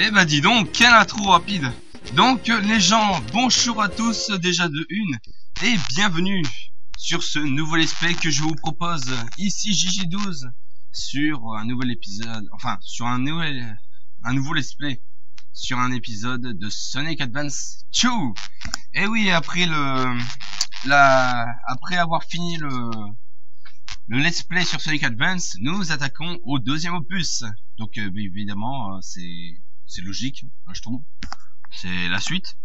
Eh bah dis donc, quel intro rapide Donc les gens, bonjour à tous déjà de une et bienvenue sur ce nouvel esprit que je vous propose ici JJ12 sur un nouvel épisode, enfin sur un nouvel un nouveau let's play sur un épisode de Sonic Advance 2. Et oui, après le la après avoir fini le le let's play sur Sonic Advance, nous attaquons au deuxième opus. Donc euh, évidemment, euh, c'est c'est logique, hein, je trouve. C'est la suite.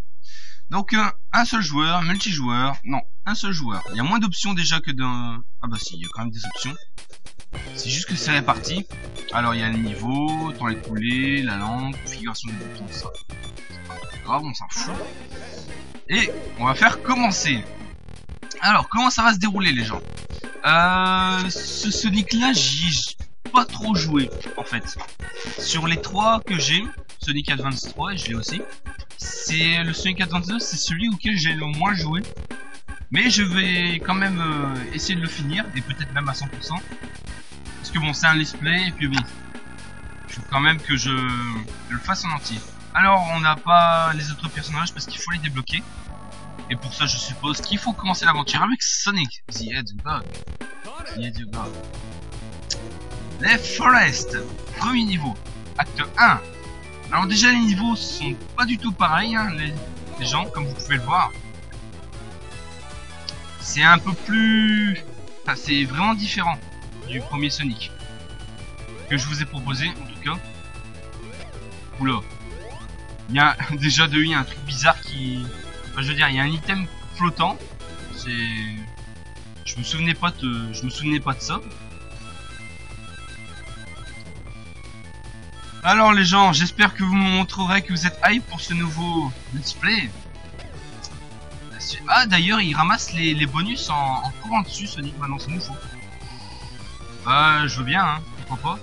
Donc euh, un seul joueur, multijoueur, non, un seul joueur. Il y a moins d'options déjà que d'un... Ah bah si, il y a quand même des options. C'est juste que c'est réparti. Alors il y a le niveau, temps écoulé, la langue, configuration des boutons, ça. Grave, on s'en fout. Et on va faire commencer. Alors, comment ça va se dérouler les gens? Euh, Ce Sonic là, j'y pas trop joué en fait. Sur les trois que j'ai, Sonic Advance 3, je l'ai aussi. C'est le Sonic Advance 2, c'est celui auquel j'ai le moins joué. Mais je vais quand même euh, essayer de le finir, et peut-être même à 100%. Parce que bon, c'est un let's play, et puis bon, il faut quand même que je, le fasse en entier. Alors, on n'a pas les autres personnages parce qu'il faut les débloquer. Et pour ça, je suppose qu'il faut commencer l'aventure avec Sonic, The Hedgehog. The Hedgehog. Les Forest, premier niveau, acte 1. Alors déjà les niveaux sont pas du tout pareils, hein, les, gens, comme vous pouvez le voir. C'est un peu plus... Enfin, c'est vraiment différent du premier Sonic. Que je vous ai proposé, en tout cas. Oula. Il y a déjà de il un truc bizarre qui... Enfin, je veux dire, il y a un item flottant. C'est... Je me souvenais pas de... Je me souvenais pas de ça. Alors les gens, j'espère que vous me montrerez que vous êtes hype pour ce nouveau let's play. Ah d'ailleurs il ramasse les, bonus en, courant dessus Sonic maintenant c'est nouveau. Bah je veux bien hein, pourquoi pas.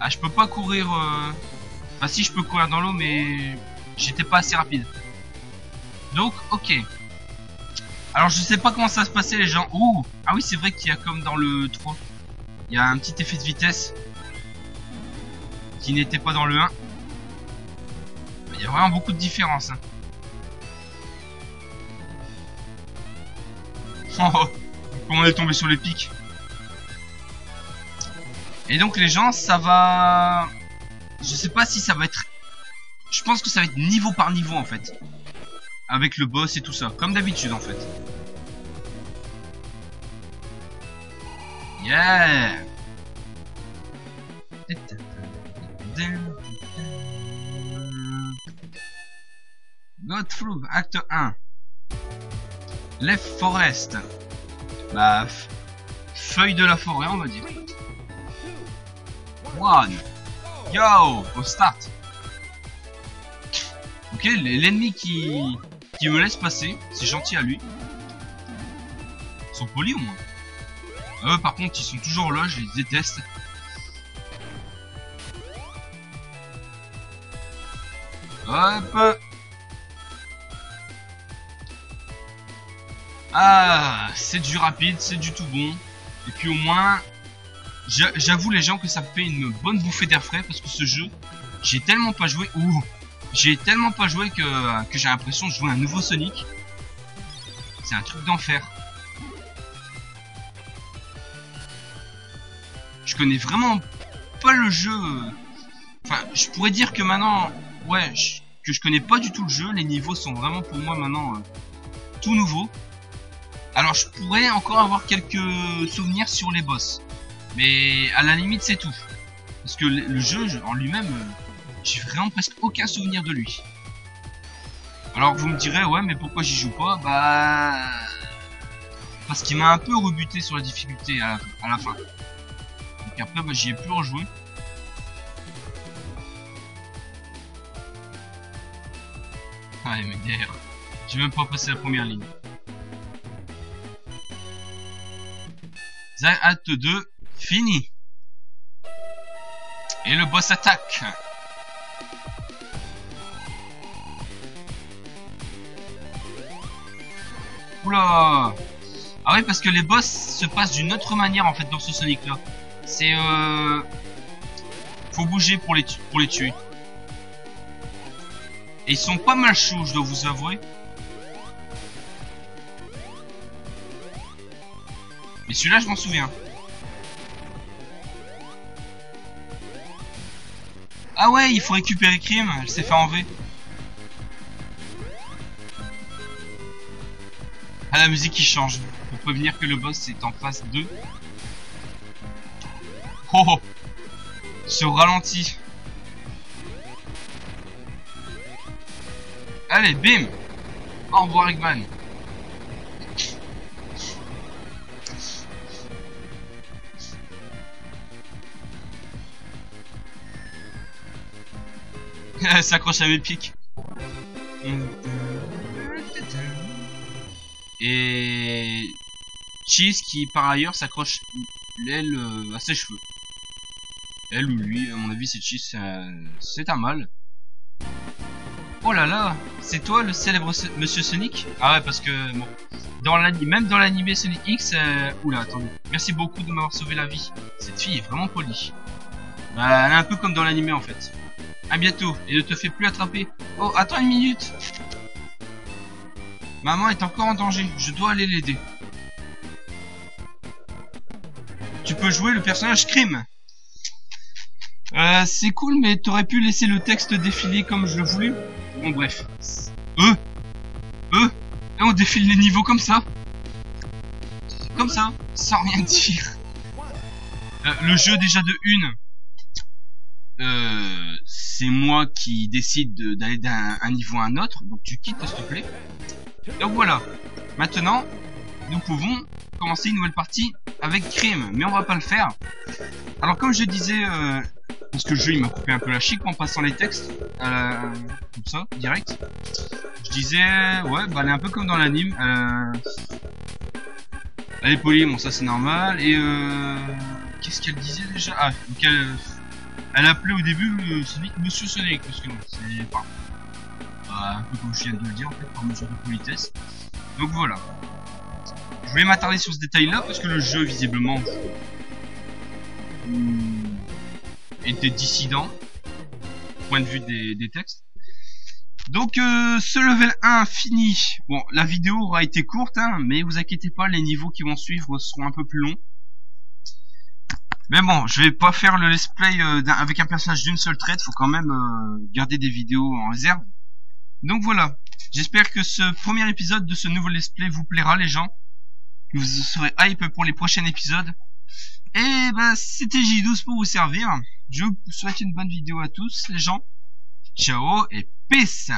Ah je peux pas courir... Euh... Enfin si je peux courir dans l'eau mais j'étais pas assez rapide. Donc ok. Alors je sais pas comment ça se passer les gens. Ouh Ah oui c'est vrai qu'il y a comme dans le 3. Il y a un petit effet de vitesse. Qui n'était pas dans le 1. Il y a vraiment beaucoup de différence. Hein. Oh, comment on est tombé sur les pics. Et donc les gens, ça va... Je sais pas si ça va être... Je pense que ça va être niveau par niveau en fait avec le boss et tout ça, comme d'habitude en fait. Yeah Godfrey, acte 1. Left Forest. Bah, feuille de la forêt, on va dire. One. Yo, au start. Ok, l'ennemi qui qui me laisse passer. C'est gentil à lui. Ils sont polis au moins. Eux par contre ils sont toujours là, je les déteste. Hop Ah, c'est du rapide, c'est du tout bon. Et puis au moins, j'avoue les gens que ça fait une bonne bouffée d'air frais parce que ce jeu, j'ai tellement pas joué. Ouh, j'ai tellement pas joué que, que j'ai l'impression de jouer un nouveau Sonic. C'est un truc d'enfer. Je connais vraiment pas le jeu. Enfin, je pourrais dire que maintenant, ouais, que je connais pas du tout le jeu. Les niveaux sont vraiment pour moi maintenant euh, tout nouveau. Alors je pourrais encore avoir quelques souvenirs sur les boss. Mais à la limite c'est tout. Parce que le jeu en lui-même, euh, j'ai vraiment presque aucun souvenir de lui. Alors vous me direz, ouais, mais pourquoi j'y joue pas? Bah... parce qu'il m'a un peu rebuté sur la difficulté à la, fin. Donc après, bah, j'y ai plus rejoué. Ouais, mais derrière, j'ai même pas passé la première ligne. Acte 2, fini. Et le boss attaque. Oula Ah oui, parce que les boss se passent d'une autre manière en fait dans ce Sonic là. C'est euh... Faut bouger pour les, pour les tuer. Et ils sont pas mal chauds, je dois vous avouer. Mais celui-là, je m'en souviens. Ah ouais, il faut récupérer Crime, elle s'est fait enlever. Ah, la musique qui change. Pour prévenir que le boss est en phase 2. Oh, oh Ce ralenti. Allez, bim Au revoir, Eggman. Elle s'accroche à mes pics. Et Cheese qui par ailleurs s'accroche l'aile euh, à ses cheveux. Elle ou lui, à mon avis c'est Cheese, c'est un mal. Oh là là, c'est toi le célèbre Monsieur Sonic? Ah ouais parce que bon, dans même dans l'animé Sonic X, euh... oula attendez, merci beaucoup de m'avoir sauvé la vie. Cette fille est vraiment polie. Bah, elle est un peu comme dans l'animé en fait. À bientôt et ne te fais plus attraper. Oh attends une minute. Maman est encore en danger, je dois aller l'aider. Tu peux jouer le personnage crime. Euh, c'est cool, mais t'aurais pu laisser le texte défiler comme je le voulais. Bon, bref. Eux Eux on défile les niveaux comme ça Comme ça, sans rien dire. Euh, le jeu déjà de une. Euh, c'est moi qui décide d'aller d'un niveau à un autre, donc tu quittes s'il te plaît. Donc voilà, maintenant, nous pouvons commencer une nouvelle partie avec Crime, mais on va pas le faire. Alors comme je disais, euh, parce que le jeu il m'a coupé un peu la chic en passant les textes, euh, comme ça, direct. Je disais, ouais, bah elle est un peu comme dans l'anime. Euh, elle est polie, bon ça c'est normal. Et euh, qu'est-ce qu'elle disait déjà? Ah, donc elle, elle appelait au début Sonic Monsieur Sonic, parce que non, c'est pas un peu comme je viens de le dire en fait, par mesure de politesse. Donc voilà. Je vais m'attarder sur ce détail là parce que le jeu visiblement était dissident point de vue des, textes. Donc euh, ce level 1 fini. Bon, la vidéo aura été courte, hein, mais vous inquiétez pas, les niveaux qui vont suivre seront un peu plus longs. Mais bon, je vais pas faire le let's play euh, avec un personnage d'une seule traite, faut quand même euh, garder des vidéos en réserve. Donc voilà, j'espère que ce premier épisode de ce nouveau let's play vous plaira les gens. Que vous serez hype pour les prochains épisodes. Et bah c'était J12 pour vous servir. Je vous souhaite une bonne vidéo à tous les gens. Ciao et peace